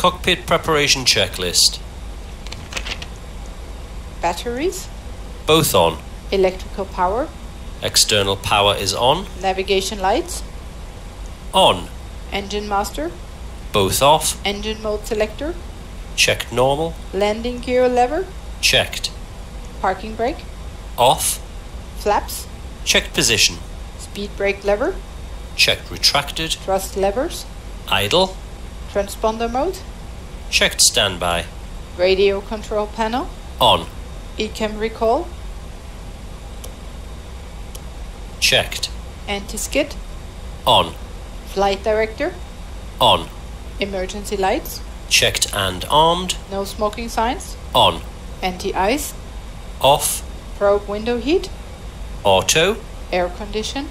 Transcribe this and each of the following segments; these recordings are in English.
Cockpit preparation checklist. Batteries, Both on. electrical power, External power is on. navigation lights, On. engine master, Both off. engine mode selector, Checked normal. landing gear lever, Checked. parking brake, Off. flaps, Checked position. speed brake lever, Checked retracted. thrust levers, Idle. transponder mode, Checked standby. radio control panel, On. ECAM recall, Checked. anti-skid, On. flight director, On. emergency lights, Checked and armed. no smoking signs, On. anti-ice, Off. probe window heat, Auto. air condition,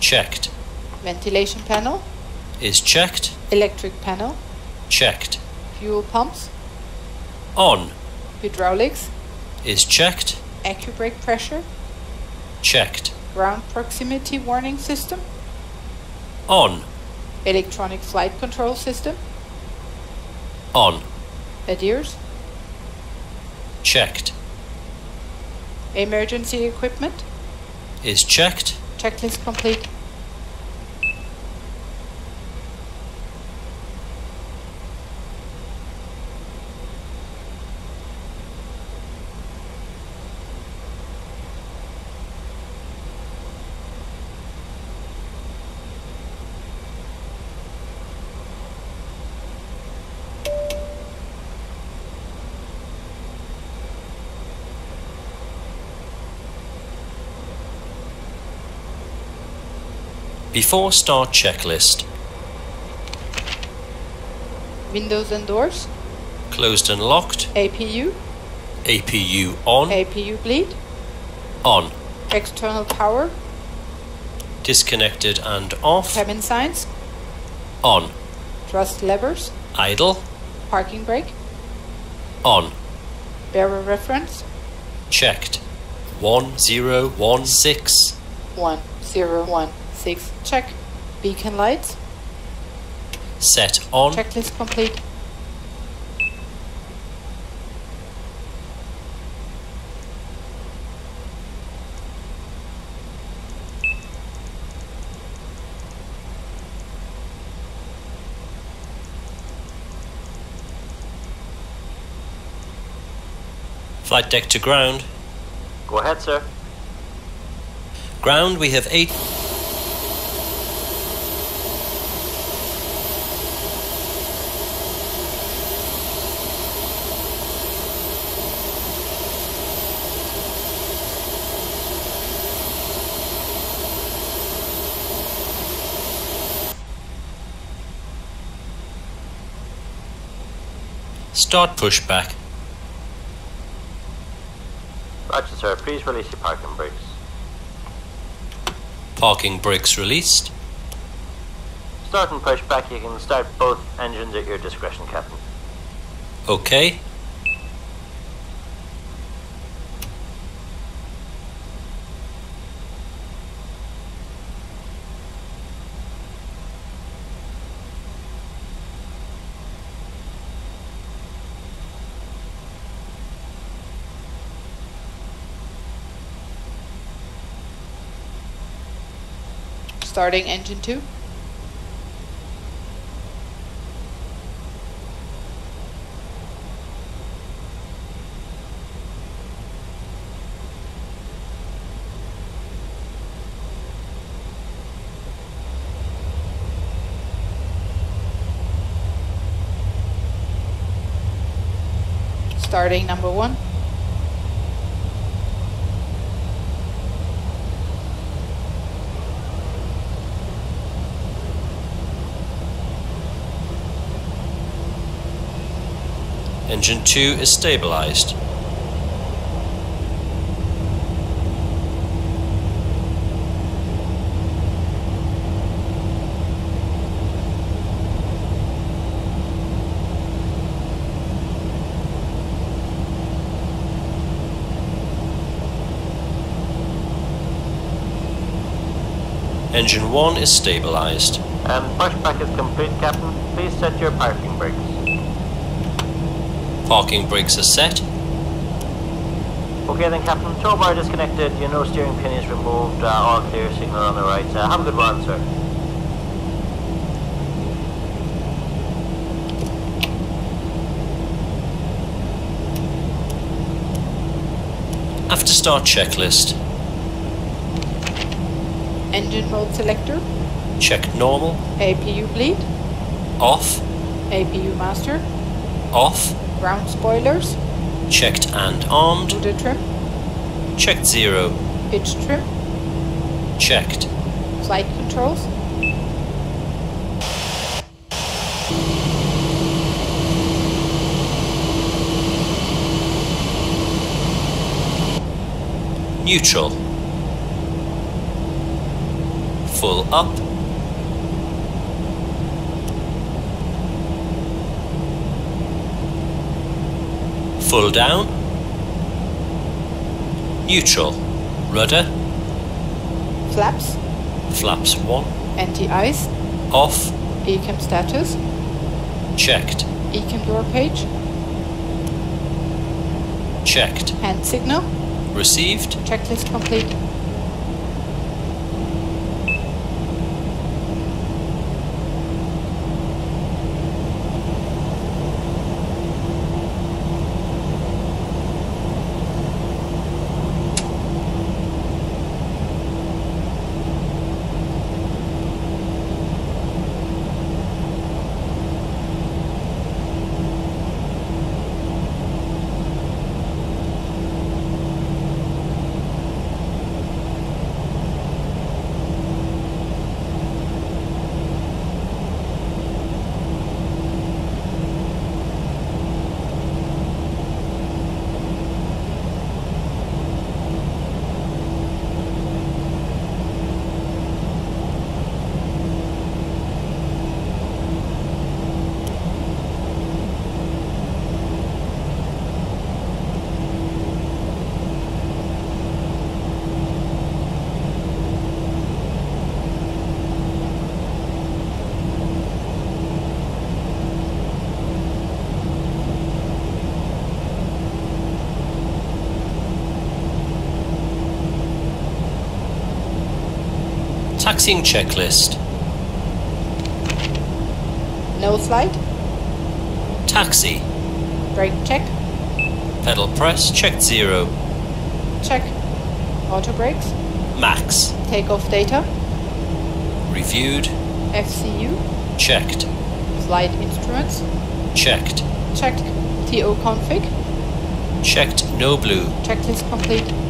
Checked. ventilation panel, Is checked. electric panel, Checked. Fuel pumps, On. hydraulics, Is checked. AccuBrake pressure, Checked. ground proximity warning system, On. electronic flight control system, On. ADIRS, Checked. emergency equipment, Is checked. checklist complete. Before start checklist. Windows and doors, Closed and locked. APU, APU on. APU bleed, On. external power, Disconnected and off. cabin signs, On. thrust levers, Idle. parking brake, On. baro reference, Checked. 1016. 1016, check. Beacon lights, Set on. checklist complete. Flight deck to ground. Go ahead, sir. Ground, we have eight. Start pushback. Roger, sir. Please release your parking brakes. Parking brakes released. Start and push back. You can start both engines at your discretion, Captain. Okay. Starting engine 2. Starting number 1. Engine 2 is stabilized. Engine 1 is stabilized. Um, pushback is complete, Captain. Please set your parking brakes. Parking brakes are set. Okay then, Captain. Tow bar disconnected. Your no steering pin is removed. Uh, all clear signal on the right. Uh, have a good one, sir. After start checklist. Engine mode selector. Check normal. APU bleed. Off. APU master. Off. Ground spoilers. Checked and armed. Rudder trim. Checked zero. Pitch trim. Checked. Flight controls. Neutral. Full up. Full down. Neutral. Rudder. Flaps. Flaps 1. Anti-ice. Off. ECAM status. Checked. ECAM door page. Checked. Hand signal. Received. Checklist complete. Taxiing checklist. No slide. Taxi. Brake check. Pedal press. Checked zero. Check. Auto brakes. Max. Takeoff data. Reviewed. FCU. Checked. Flight instruments. Checked. Checked. TO config. Checked no blue. Checklist complete.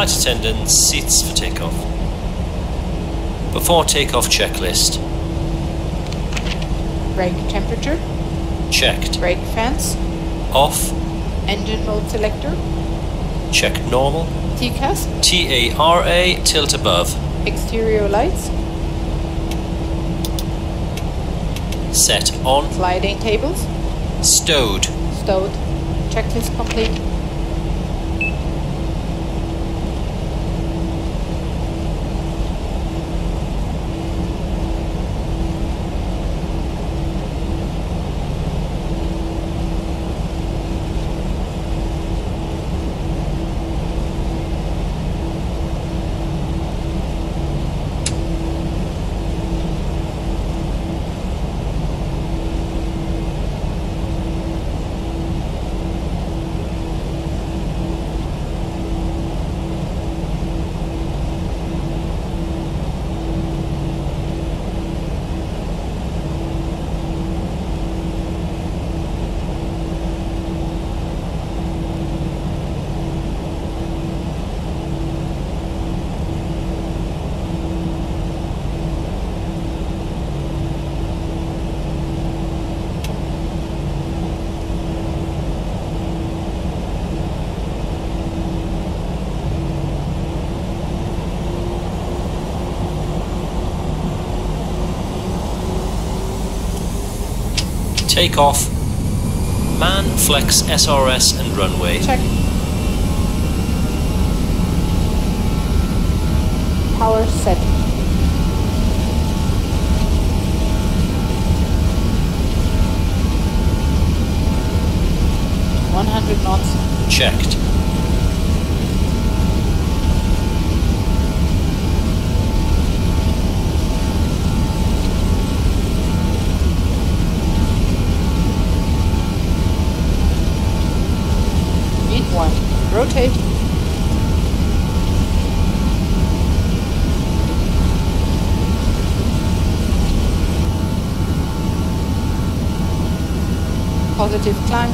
Flight attendants, seats for takeoff. Before takeoff checklist. Brake temperature. Checked. Brake fans. Off. Engine mode selector. Check normal. TCAS. T-A-R-A, tilt above. Exterior lights. Set on. Sliding tables. Stowed. Stowed. Checklist complete. Takeoff. Man, flex, SRS and runway. Check. Power set. One hundred knots. Checked. Speed one. Rotate. Positive climb.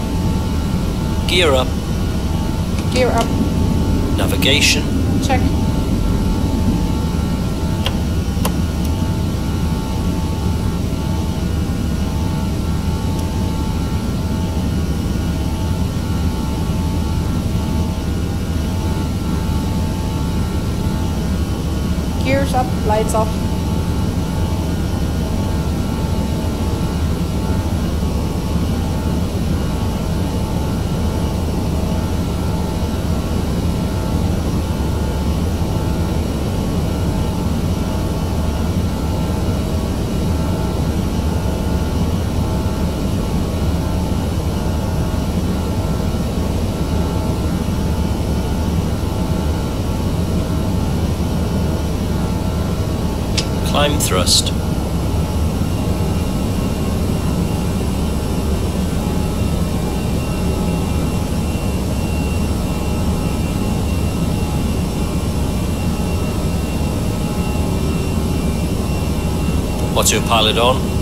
Gear up. Gear up. Navigation. Check. Gears up, lights off. Climb thrust. Autopilot on. And the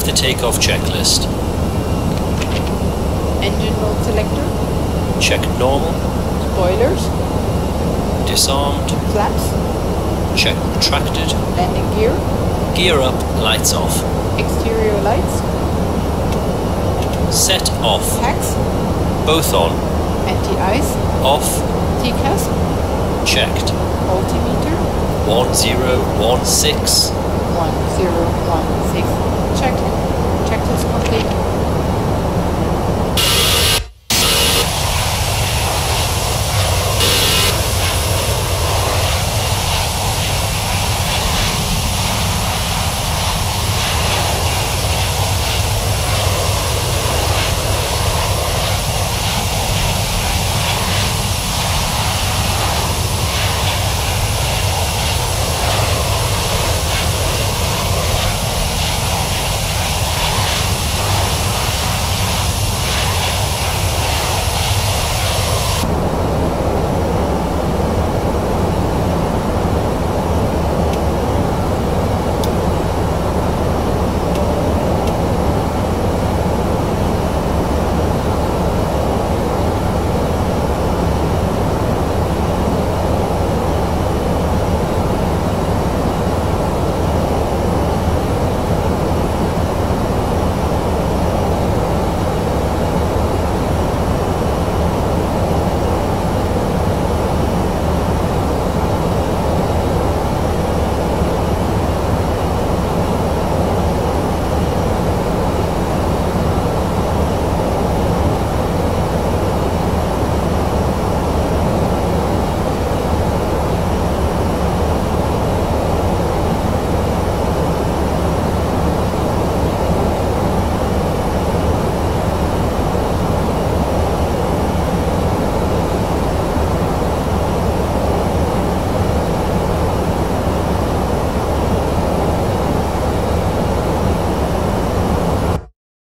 after takeoff checklist. Engine mode selector. Check normal. Spoilers. Disarmed. Flaps. Check retracted. Landing gear. Gear up. Lights off. Exterior lights. Set off. Tax. Both on. Anti-ice. Off. TCAS. Checked. Altimeter. 1016. 1016 checked, checked his complete.